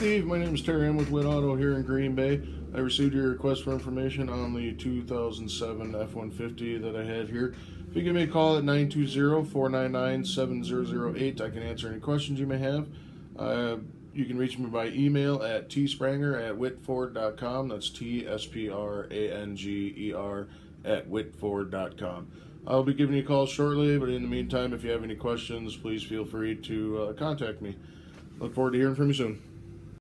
Steve, my name is Terry. I'm with Witt Auto here in Green Bay. I received your request for information on the 2007 F-150 that I had here. If you give me a call at 920-499-7008, I can answer any questions you may have. Uh, you can reach me by email at tspranger at whitford.com. That's T-S-P-R-A-N-G-E-R at whitford.com. I'll be giving you a call shortly, but in the meantime, if you have any questions, please feel free to uh, contact me. Look forward to hearing from you soon.